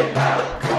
Hey,